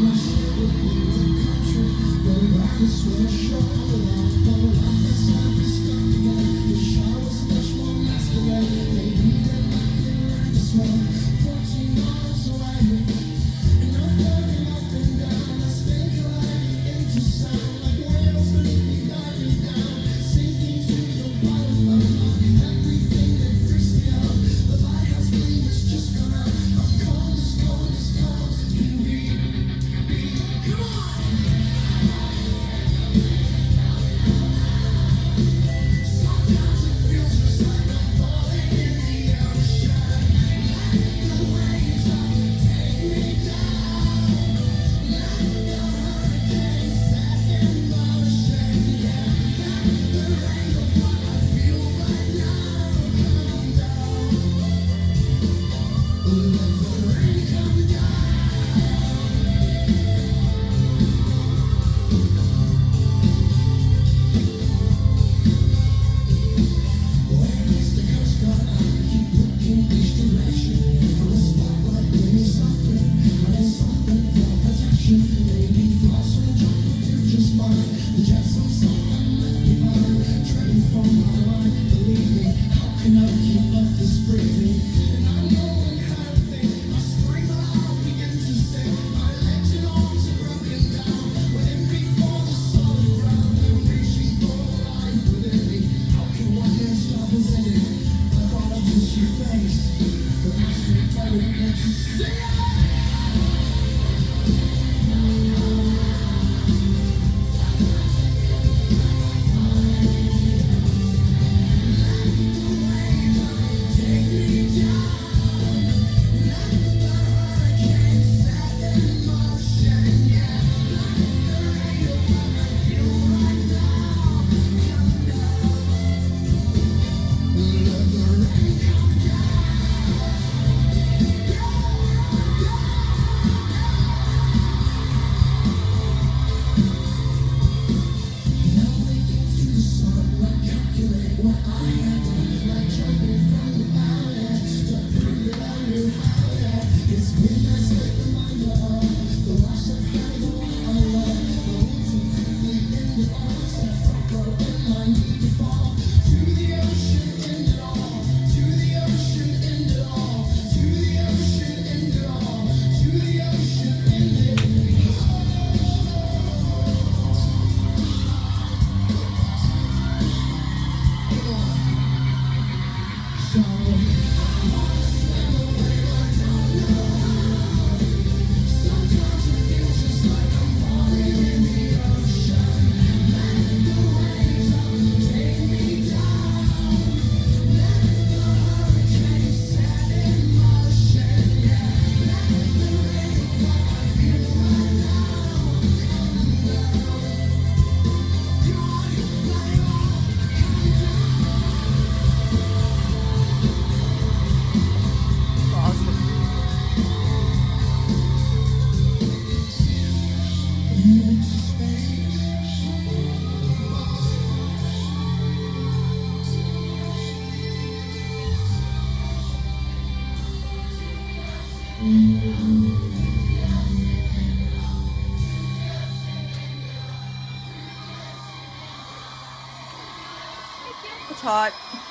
wish it would the country, but I can swear. you say It's hot.